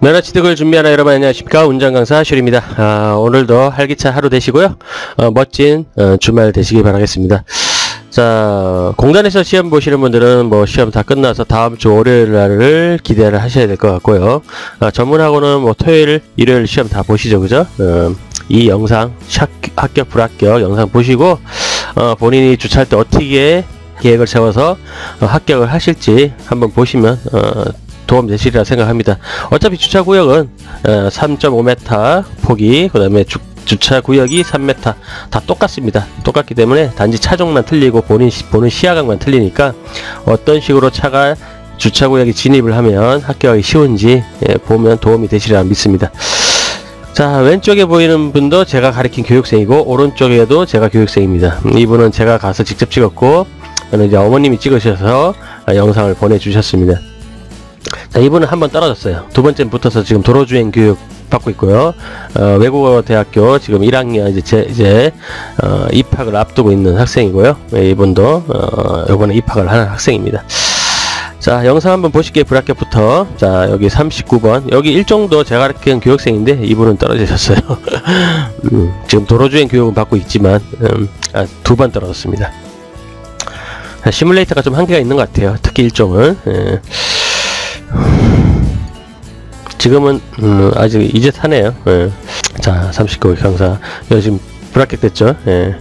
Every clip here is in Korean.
면허 취득을 준비하는 여러분 안녕하십니까? 운전 강사 슈입니다. 아, 오늘도 활기차 하루 되시고요. 어, 멋진 어, 주말 되시기 바라겠습니다. 자 공단에서 시험 보시는 분들은 뭐 시험 다 끝나서 다음 주 월요일 날을 기대를 하셔야 될 것 같고요. 아, 전문하고는 뭐 토요일 일요일 시험 다 보시죠. 그죠? 어, 이 영상 샷, 합격 불합격 영상 보시고 어, 본인이 주차할 때 어떻게 계획을 세워서 어, 합격을 하실지 한번 보시면 어, 도움 되시리라 생각합니다. 어차피 주차 구역은 3.5m 폭이 그 다음에 주차 구역이 3m 다 똑같습니다. 똑같기 때문에 단지 차종만 틀리고 본인 보는 시야각만 틀리니까 어떤 식으로 차가 주차 구역에 진입을 하면 합격하기 쉬운지 예, 보면 도움이 되시리라 믿습니다. 자 왼쪽에 보이는 분도 제가 가르친 교육생이고 오른쪽에도 제가 교육생입니다. 이분은 제가 가서 직접 찍었고 이제 어머님이 찍으셔서 영상을 보내주셨습니다. 자, 이분은 한 번 떨어졌어요. 두 번째 붙어서 지금 도로주행 교육 받고 있고요. 어, 외국어 대학교 지금 1학년 이제 제, 이제 어, 입학을 앞두고 있는 학생이고요. 네, 이분도 어, 이번에 입학을 하는 학생입니다. 자 영상 한번 보실게요 불합격부터 자 여기 39번 여기 일정도 제가 가르치는 교육생인데 이분은 떨어지셨어요 음, 지금 도로주행 교육은 받고 있지만 음, 아, 두번 떨어졌습니다 시뮬레이터가 좀 한계가 있는 것 같아요 특히 일종은 예. 지금은 음, 아직 이제 타네요. 예. 자, 39 경사. 여기 지금 불합격 됐죠? 예.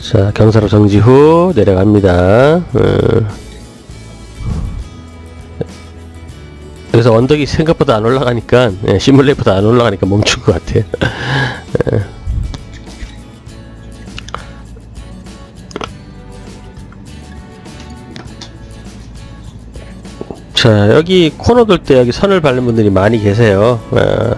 자, 경사로 정지 후 내려갑니다. 예. 그래서 언덕이 생각보다 안 올라가니까 예, 시뮬레이터보다 안 올라가니까 멈춘 것 같아요. 예. 자 여기 코너 돌 때 여기 선을 밟는 분들이 많이 계세요. 어,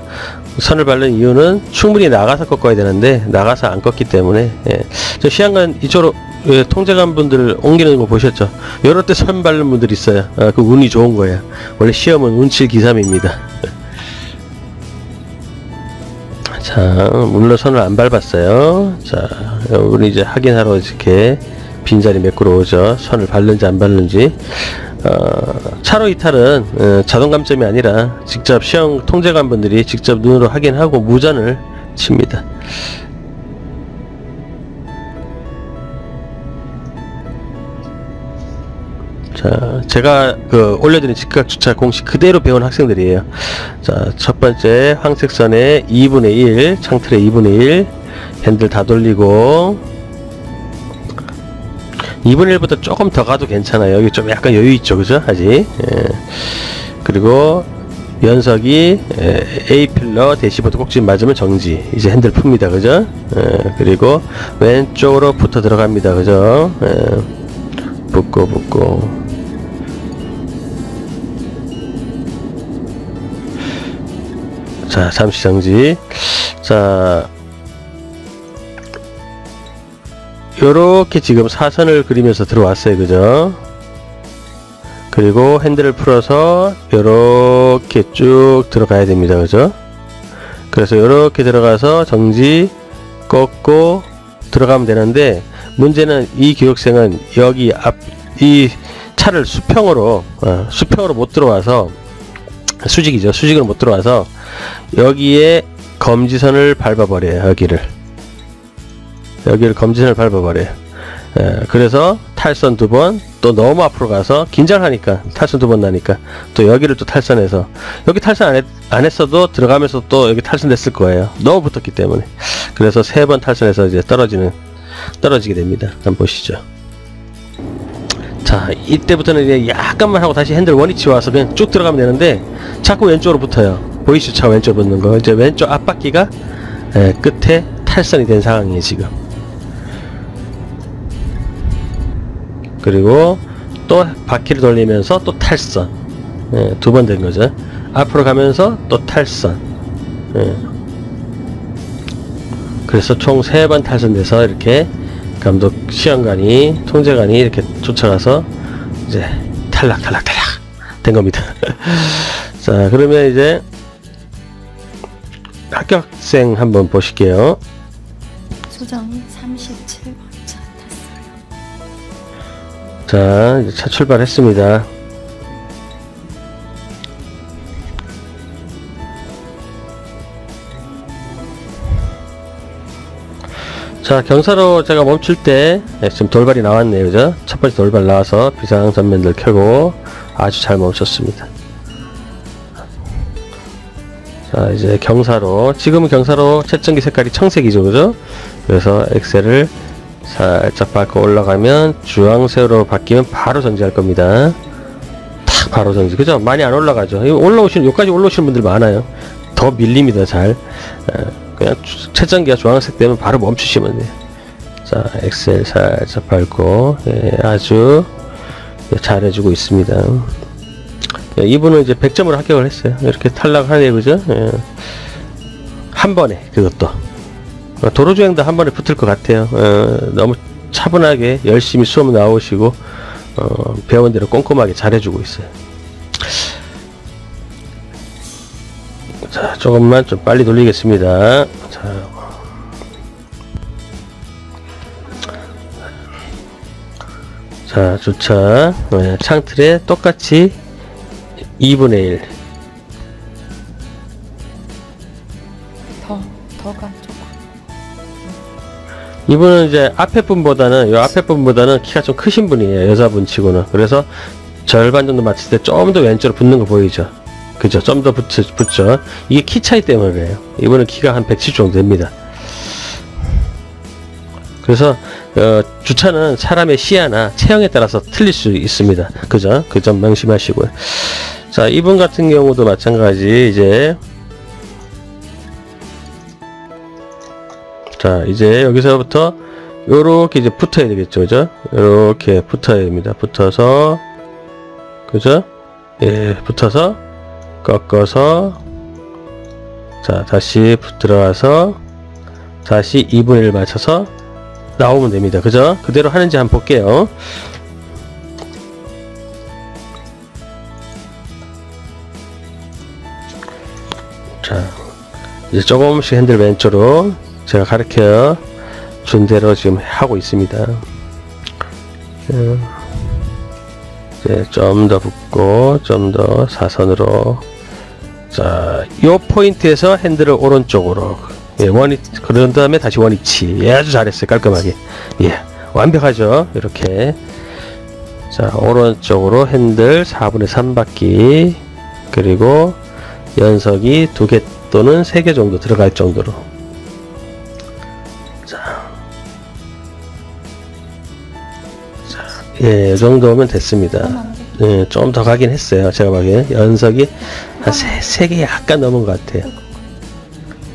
선을 밟는 이유는 충분히 나가서 꺾어야 되는데 나가서 안 꺾기 때문에 예. 저 시한관 이쪽으로 예, 통제관 분들 옮기는 거 보셨죠? 여러 때 선 밟는 분들 있어요. 어, 그 운이 좋은 거예요. 원래 시험은 운칠 기삼입니다. 자 물론 선을 안 밟았어요. 자 우리 이제 확인하러 이렇게 빈자리 오죠 선을 밟는지 안 밟는지 어, 차로 이탈은 어, 자동 감점이 아니라 직접 시험 통제관 분들이 직접 눈으로 확인하고 무전을 칩니다. 자, 제가 그 올려드린 직각 주차 공식 그대로 배운 학생들이에요. 자, 첫 번째 황색선에 2분의 1, 창틀에 2분의 1, 핸들 다 돌리고 2분의 1보다 조금 더 가도 괜찮아요. 여기 좀 약간 여유 있죠, 그죠? 아직. 예. 그리고 연석이 예, A 필러 대시보드 꼭지 맞으면 정지. 이제 핸들 풉니다, 그죠? 예. 그리고 왼쪽으로 붙어 들어갑니다, 그죠? 예. 붙고 붙고. 자, 잠시 정지. 자, 요렇게 지금 사선을 그리면서 들어왔어요. 그죠? 그리고 핸들을 풀어서 요렇게 쭉 들어가야 됩니다. 그죠? 그래서 요렇게 들어가서 정지 꺾고 들어가면 되는데 문제는 이 교육생은 여기 앞 이 차를 수평으로 어, 수평으로 못 들어와서 수직이죠. 수직으로 못 들어와서 여기에 검지선을 밟아버려요 여기를 여기를 검진을 밟아버려요. 예, 그래서 탈선 두 번, 또 너무 앞으로 가서 긴장하니까 탈선 두 번 나니까 또 여기를 또 탈선해서 여기 탈선 안, 했, 안 했어도 들어가면서 또 여기 탈선됐을 거예요. 너무 붙었기 때문에. 그래서 세 번 탈선해서 이제 떨어지는 떨어지게 됩니다. 한번 보시죠. 자, 이때부터는 이제 약간만 하고 다시 핸들 원위치 와서 그냥 쭉 들어가면 되는데 자꾸 왼쪽으로 붙어요. 보이시죠? 차 왼쪽 붙는 거. 이제 왼쪽 앞바퀴가 예, 끝에 탈선이 된 상황이에요, 지금. 그리고 또 바퀴를 돌리면서 또 탈선. 예, 두번 된 거죠. 앞으로 가면서 또 탈선. 예. 그래서 총 세 번 탈선돼서 이렇게 감독 시험관이 통제관이 이렇게 쫓아가서 이제 탈락 탈락 탈락 된 겁니다. 자 그러면 이제 합격생 한번 보실게요. 수정 자, 이제 차 출발했습니다. 자 경사로 제가 멈출 때 네, 지금 돌발이 나왔네요. 그죠? 첫번째 돌발 나와서 비상전면들 켜고 아주 잘 멈췄습니다. 자 이제 경사로 지금은 경사로 채전기 색깔이 청색이죠. 그죠? 그래서 엑셀을 살짝 밟고 올라가면 주황색으로 바뀌면 바로 정지할 겁니다. 탁 바로 정지. 그죠? 많이 안 올라가죠. 올라오시는, 여기까지 올라오시는 분들 많아요. 더 밀립니다. 잘. 에, 그냥 주- 채점기가 주황색 되면 바로 멈추시면 돼요. 자, 엑셀 살짝 밟고, 예, 아주 예, 잘해주고 있습니다. 예, 이분은 이제 100점으로 합격을 했어요. 이렇게 탈락하네요. 그죠? 예. 한 번에, 그것도. 어, 도로주행도 한 번에 붙을 것 같아요. 어, 너무 차분하게 열심히 수업 나오시고 어, 배운 대로 꼼꼼하게 잘해주고 있어요. 자, 조금만 좀 빨리 돌리겠습니다. 자, 자 주차 네, 창틀에 똑같이 2분의 1 더, 더가 조금. 이분은 이제 앞에 분보다는 요 앞에 분보다는 키가 좀 크신 분이에요 여자분 치고는. 그래서 절반 정도 맞출 때 좀 더 왼쪽으로 붙는 거 보이죠? 그죠? 좀 더 붙, 붙죠? 이게 키 차이 때문에 그래요. 이분은 키가 한 170 정도 됩니다. 그래서 어, 주차는 사람의 시야나 체형에 따라서 틀릴 수 있습니다. 그죠? 그 점 명심하시고요. 자 이분 같은 경우도 마찬가지 이제 자 이제 여기서부터 요렇게 이제 붙어야 되겠죠 그죠? 요렇게 붙어야 됩니다. 붙어서 그죠? 예 붙어서 꺾어서 자 다시 붙- 들어가서 다시 2분의 1 맞춰서 나오면 됩니다. 그죠? 그대로 하는지 한번 볼게요. 자 이제 조금씩 핸들 왼쪽으로 제가 가르쳐 준 대로 지금 하고 있습니다. 음, 이제 좀더 붙고 좀 더 사선으로. 자, 요 포인트에서 핸들을 오른쪽으로. 예, 원위 그런 다음에 다시 원위치. 예, 아주 잘했어요 깔끔하게. 예 완벽하죠? 이렇게. 자 오른쪽으로 핸들 4분의 3바퀴 그리고 연석이 두 개 또는 세 개 정도 들어갈 정도로 예, 이 정도면 됐습니다. 예, 좀 더 가긴 했어요. 제가 보기에 연석이 한 세, 세개 약간 넘은 것 같아요.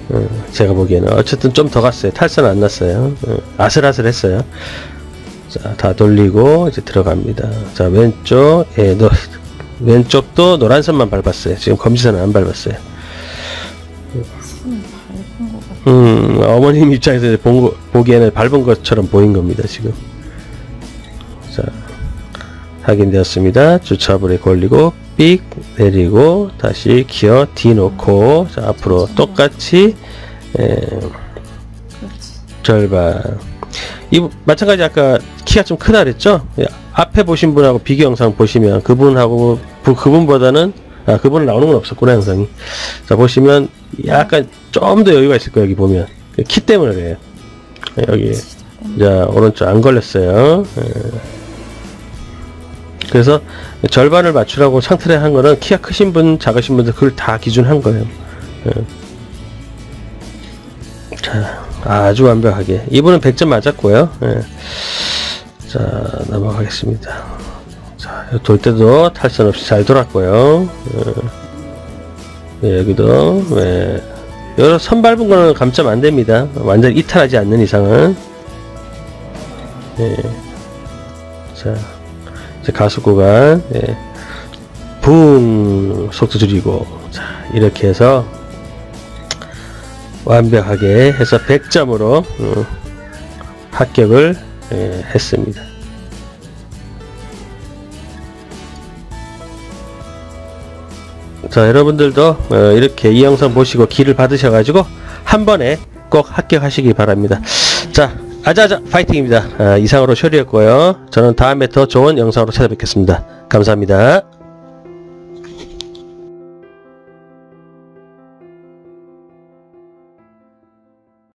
어, 제가 보기에는 어쨌든 좀 더 갔어요. 탈선 안 났어요. 어, 아슬아슬했어요. 자, 다 돌리고 이제 들어갑니다. 자, 왼쪽, 예, 노, 왼쪽도 노란 선만 밟았어요. 지금 검지선은 안 밟았어요. 음, 어머님 입장에서 본 거, 보기에는 밟은 것처럼 보인 겁니다, 지금. 자, 확인되었습니다. 주차 브레이크 올리고, 삑, 내리고, 다시 기어 D 놓고, 자, 앞으로 똑같이, 에, 그렇지. 절반. 이, 마찬가지 아까 키가 좀 크다 그랬죠? 예, 앞에 보신 분하고 비교 영상 보시면 그분하고, 부- 그분보다는, 아, 그분은 나오는 건 없었구나, 영상이. 자, 보시면 약간 좀 더 여유가 있을 거예요, 여기 보면. 키 때문에 그래요. 예, 여기. 자, 오른쪽 안 걸렸어요. 예. 그래서 절반을 맞추라고 상틀에 한 거는 키가 크신 분, 작으신 분들 그걸 다 기준한 거예요. 예. 자, 아주 완벽하게. 이분은 100점 맞았고요. 예. 자, 넘어가겠습니다. 자, 돌 때도 탈선 없이 잘 돌았고요. 예. 예, 여기도, 예. 여러 선 밟은 거는 감점 안 됩니다. 완전 이탈하지 않는 이상은. 예. 자, 이제 가속 구간, 예. 붕! 속도 줄이고, 자, 이렇게 해서 완벽하게 해서 100점으로 어, 합격을 예, 했습니다. 자 여러분들도 어, 이렇게 이 영상 보시고 기를 받으셔 가지고 한 번에 꼭 합격하시기 바랍니다. 자 아자아자 파이팅입니다. 아, 이상으로 쇼리였고요. 저는 다음에 더 좋은 영상으로 찾아뵙겠습니다. 감사합니다.